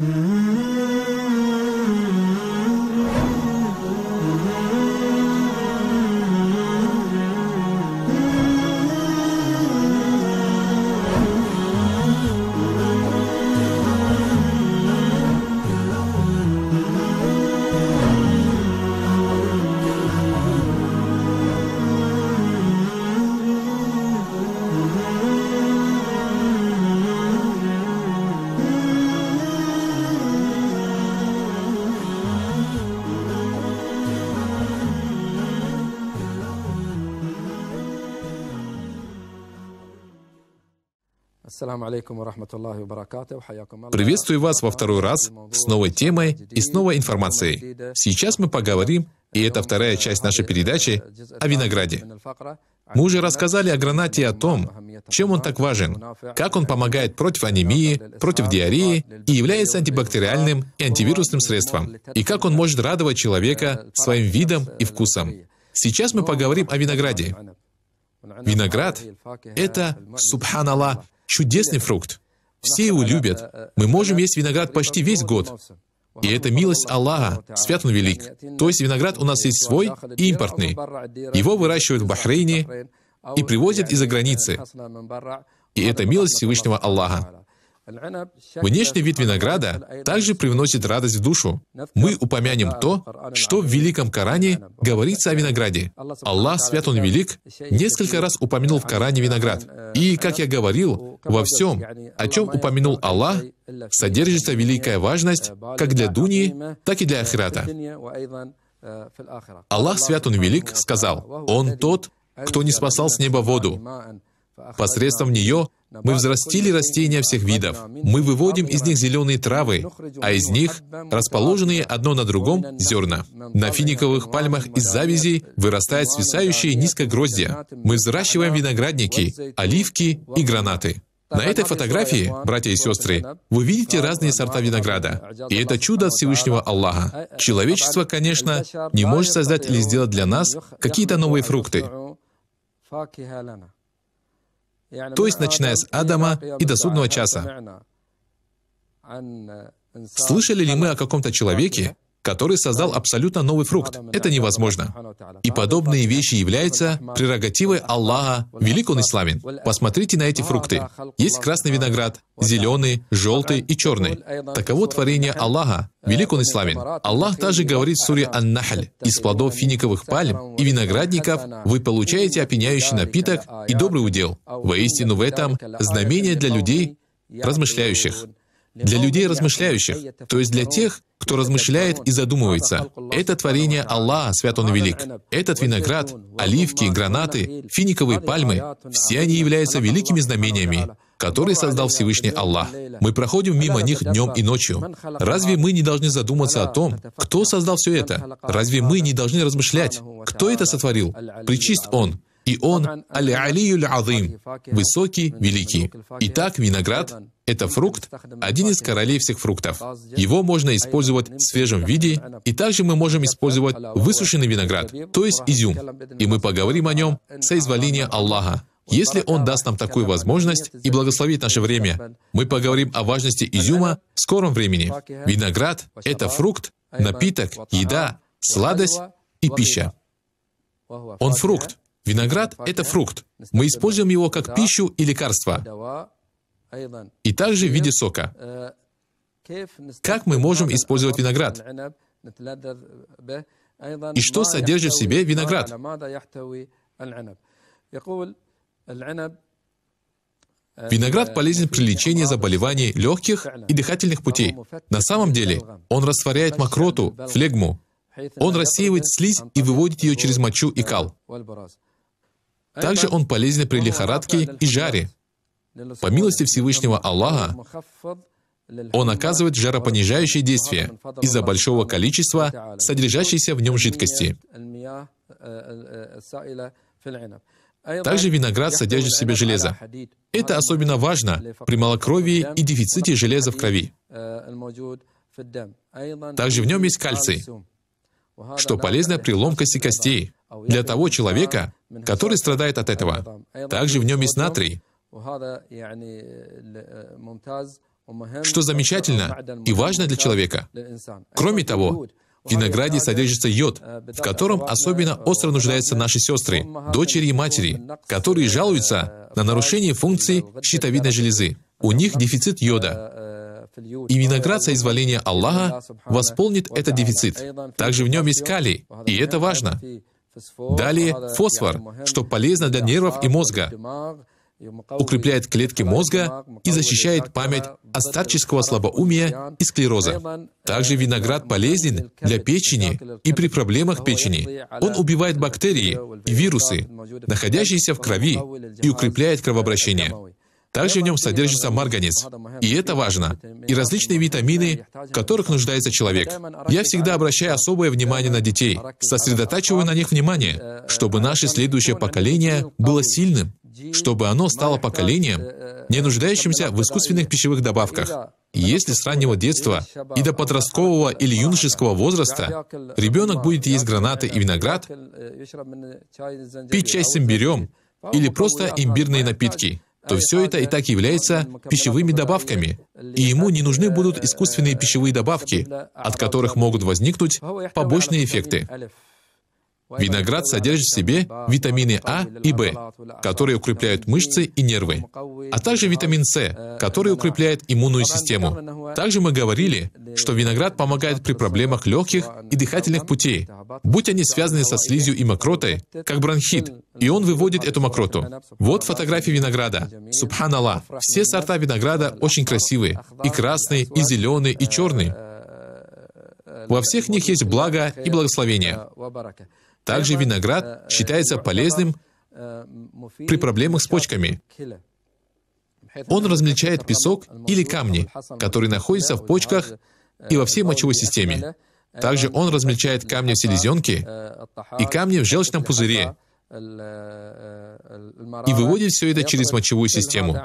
Mm-hmm. Приветствую вас во второй раз с новой темой и с новой информацией. Сейчас мы поговорим, и это вторая часть нашей передачи, о винограде. Мы уже рассказали о гранате и о том, чем он так важен, как он помогает против анемии, против диареи и является антибактериальным и антивирусным средством, и как он может радовать человека своим видом и вкусом. Сейчас мы поговорим о винограде. Виноград — это, субханаллах, чудесный фрукт. Все его любят. Мы можем есть виноград почти весь год. И это милость Аллаха, свят он велик. То есть виноград у нас есть свой и импортный. Его выращивают в Бахрейне и привозят из-за границы. И это милость Всевышнего Аллаха. Внешний вид винограда также привносит радость в душу. Мы упомянем то, что в Великом Коране говорится о винограде. Аллах, свят Он велик, несколько раз упомянул в Коране виноград. И, как я говорил, во всем, о чем упомянул Аллах, содержится великая важность как для Дуни, так и для Ахирата. Аллах, свят Он велик, сказал, Он тот, кто не спасал с неба воду. Посредством нее мы взрастили растения всех видов. Мы выводим из них зеленые травы, а из них расположенные одно на другом зерна. На финиковых пальмах из завязей вырастают свисающие низкогроздья. Мы взращиваем виноградники, оливки и гранаты. На этой фотографии, братья и сестры, вы видите разные сорта винограда. И это чудо от Всевышнего Аллаха. Человечество, конечно, не может создать или сделать для нас какие-то новые фрукты. То есть, начиная с Адама и до судного часа. Слышали ли мы о каком-то человеке, который создал абсолютно новый фрукт. Это невозможно. И подобные вещи являются прерогативой Аллаха, велик он и славен. Посмотрите на эти фрукты. Есть красный виноград, зеленый, желтый и черный. Таково творение Аллаха, велик он и славен. Аллах также говорит в суре Ан-Нахль, «Из плодов финиковых пальм и виноградников вы получаете опьяняющий напиток и добрый удел». Воистину в этом знамение для людей, размышляющих для людей размышляющих, то есть для тех, кто размышляет и задумывается. Это творение Аллаха, свят Он велик. Этот виноград, оливки, гранаты, финиковые пальмы, все они являются великими знамениями, которые создал Всевышний Аллах. Мы проходим мимо них днем и ночью. Разве мы не должны задуматься о том, кто создал все это? Разве мы не должны размышлять, кто это сотворил? Причист Он, и он Аль-Алиюль Азим, высокий, великий. Итак, виноград — это фрукт, один из королей всех фруктов. Его можно использовать в свежем виде, и также мы можем использовать высушенный виноград, то есть изюм. И мы поговорим о нем соизволения Аллаха. Если Он даст нам такую возможность и благословит наше время, мы поговорим о важности изюма в скором времени. Виноград — это фрукт, напиток, еда, сладость и пища. Он фрукт, Виноград — это фрукт. Мы используем его как пищу и лекарство, и также в виде сока. Как мы можем использовать виноград? И что содержит в себе виноград? Виноград полезен при лечении заболеваний легких и дыхательных путей. На самом деле, он растворяет мокроту, флегму. Он рассеивает слизь и выводит ее через мочу и кал. Также он полезен при лихорадке и жаре. По милости Всевышнего Аллаха, он оказывает жаропонижающее действие из-за большого количества содержащейся в нем жидкости. Также виноград содержит в себе железо. Это особенно важно при малокровии и дефиците железа в крови. Также в нем есть кальций, что полезно при ломкости костей для того человека, который страдает от этого. Также в нем есть натрий, что замечательно и важно для человека. Кроме того, в винограде содержится йод, в котором особенно остро нуждаются наши сестры, дочери и матери, которые жалуются на нарушение функций щитовидной железы. У них дефицит йода. И виноград соизволения Аллаха восполнит этот дефицит. Также в нем есть калий, и это важно. Далее фосфор, что полезно для нервов и мозга укрепляет клетки мозга и защищает память от старческого слабоумия и склероза. Также виноград полезен для печени и при проблемах печени. Он убивает бактерии и вирусы, находящиеся в крови, и укрепляет кровообращение. Также в нем содержится марганец, и это важно, и различные витамины, в которых нуждается человек. Я всегда обращаю особое внимание на детей, сосредотачиваю на них внимание, чтобы наше следующее поколение было сильным, чтобы оно стало поколением, не нуждающимся в искусственных пищевых добавках. Если с раннего детства и до подросткового или юношеского возраста ребенок будет есть гранаты и виноград, пить чай с имбирем или просто имбирные напитки, то все это и так является пищевыми добавками, и ему не нужны будут искусственные пищевые добавки, от которых могут возникнуть побочные эффекты. Виноград содержит в себе витамины А и В, которые укрепляют мышцы и нервы, а также витамин С, который укрепляет иммунную систему. Также мы говорили, что виноград помогает при проблемах легких и дыхательных путей, будь они связаны со слизью и мокротой, как бронхит, и он выводит эту мокроту. Вот фотографии винограда. Субханаллах. Все сорта винограда очень красивые. И красный, и зеленый, и черный. Во всех них есть благо и благословение. Также виноград считается полезным при проблемах с почками. Он размельчает песок или камни, которые находятся в почках и во всей мочевой системе. Также он размельчает камни в селезенке и камни в желчном пузыре, и выводит все это через мочевую систему.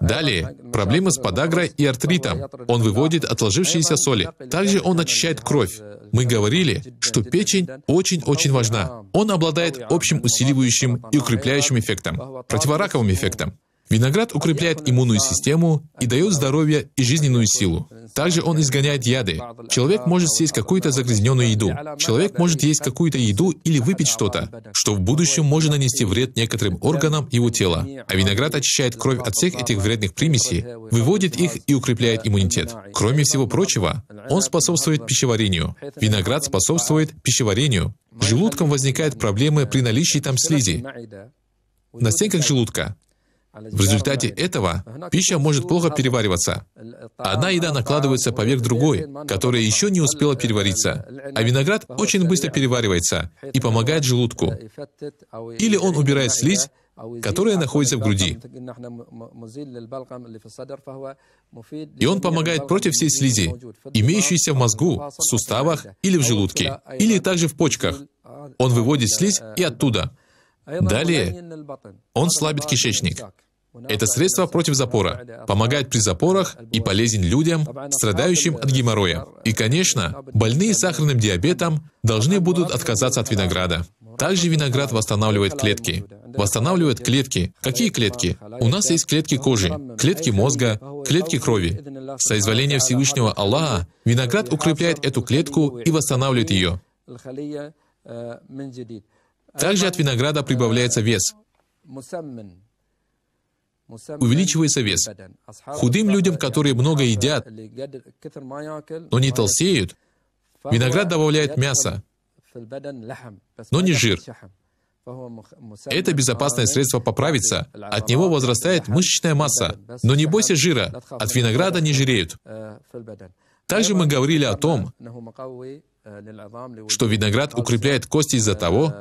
Далее, проблемы с подагрой и артритом. Он выводит отложившиеся соли. Также он очищает кровь. Мы говорили, что печень очень-очень важна. Он обладает общим усиливающим и укрепляющим эффектом, противораковым эффектом. Виноград укрепляет иммунную систему и дает здоровье и жизненную силу. Также он изгоняет яды. Человек может съесть какую-то загрязненную еду. Человек может есть какую-то еду или выпить что-то, что в будущем может нанести вред некоторым органам его тела. А виноград очищает кровь от всех этих вредных примесей, выводит их и укрепляет иммунитет. Кроме всего прочего, он способствует пищеварению. Виноград способствует пищеварению. Желудком возникают проблемы при наличии там слизи на стенках желудка. В результате этого пища может плохо перевариваться. Одна еда накладывается поверх другой, которая еще не успела перевариться. А виноград очень быстро переваривается и помогает желудку. Или он убирает слизь, которая находится в груди. И он помогает против всей слизи, имеющейся в мозгу, в суставах или в желудке, или также в почках. Он выводит слизь и оттуда. Далее он слабит кишечник. Это средство против запора, помогает при запорах и полезен людям, страдающим от геморроя. И, конечно, больные сахарным диабетом должны будут отказаться от винограда. Также виноград восстанавливает клетки. Восстанавливает клетки. Какие клетки? У нас есть клетки кожи, клетки мозга, клетки крови. Соизволение Всевышнего Аллаха, виноград укрепляет эту клетку и восстанавливает ее. Также от винограда прибавляется вес увеличивается вес. Худым людям, которые много едят, но не толстеют, виноград добавляет мясо, но не жир. Это безопасное средство поправиться. От него возрастает мышечная масса. Но не бойся жира. От винограда не жиреют. Также мы говорили о том, что виноград укрепляет кости из-за того,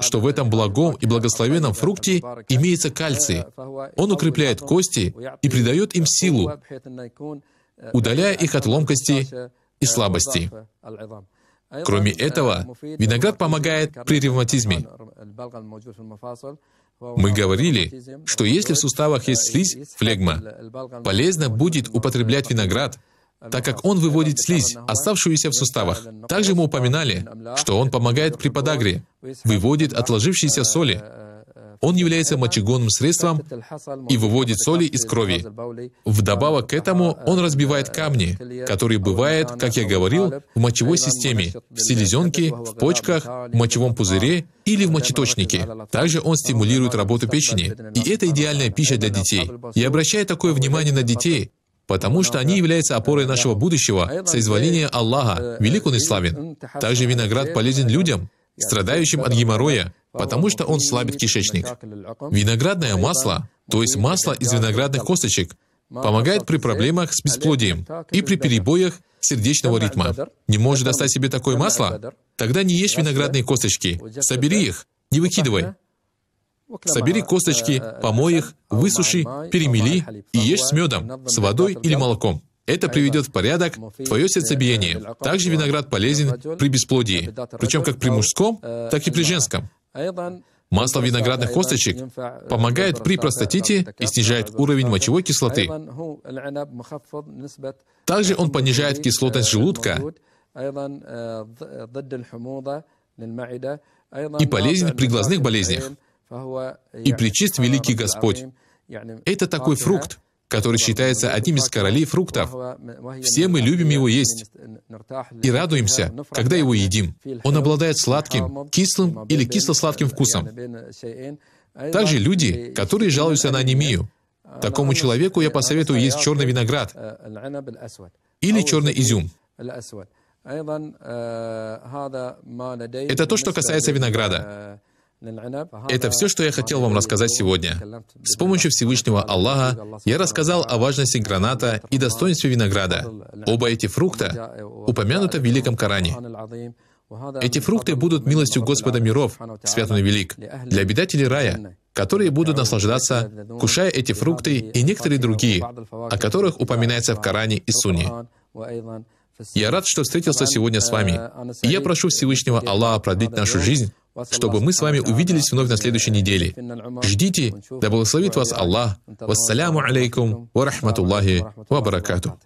что в этом благом и благословенном фрукте имеется кальций. Он укрепляет кости и придает им силу, удаляя их от ломкости и слабости. Кроме этого, виноград помогает при ревматизме. Мы говорили, что если в суставах есть слизь, флегма, полезно будет употреблять виноград, так как он выводит слизь, оставшуюся в суставах. Также мы упоминали, что он помогает при подагре, выводит отложившиеся соли. Он является мочегонным средством и выводит соли из крови. Вдобавок к этому он разбивает камни, которые бывают, как я говорил, в мочевой системе, в селезенке, в почках, в мочевом пузыре или в мочеточнике. Также он стимулирует работу печени. И это идеальная пища для детей. Я обращаю такое внимание на детей, потому что они являются опорой нашего будущего, соизволения Аллаха, велик он и славен. Также виноград полезен людям, страдающим от геморроя, потому что он слабит кишечник. Виноградное масло, то есть масло из виноградных косточек, помогает при проблемах с бесплодием и при перебоях сердечного ритма. Не можешь достать себе такое масло? Тогда не ешь виноградные косточки. Собери их, не выкидывай. Собери косточки, помой их, высуши, перемели и ешь с медом, с водой или молоком. Это приведет в порядок твое сердцебиение. Также виноград полезен при бесплодии, причем как при мужском, так и при женском. Масло виноградных косточек помогает при простатите и снижает уровень мочевой кислоты. Также он понижает кислотность желудка и полезен при глазных болезнях. И причист великий Господь. Это такой фрукт, который считается одним из королей фруктов. Все мы любим его есть и радуемся, когда его едим. Он обладает сладким, кислым или кисло-сладким вкусом. Также люди, которые жалуются на анемию. Такому человеку я посоветую есть черный виноград или черный изюм. Это то, что касается винограда. Это все, что я хотел вам рассказать сегодня. С помощью Всевышнего Аллаха я рассказал о важности граната и достоинстве винограда. Оба эти фрукта упомянуты в Великом Коране. Эти фрукты будут милостью Господа миров, свят он велик, для обитателей рая, которые будут наслаждаться, кушая эти фрукты и некоторые другие, о которых упоминается в Коране и Сунне. Я рад, что встретился сегодня с вами. И я прошу Всевышнего Аллаха продлить нашу жизнь, чтобы мы с вами увиделись вновь на следующей неделе. Ждите, да благословит вас Аллах. Вассаляму алейкум ва рахматуллахи ва баракату.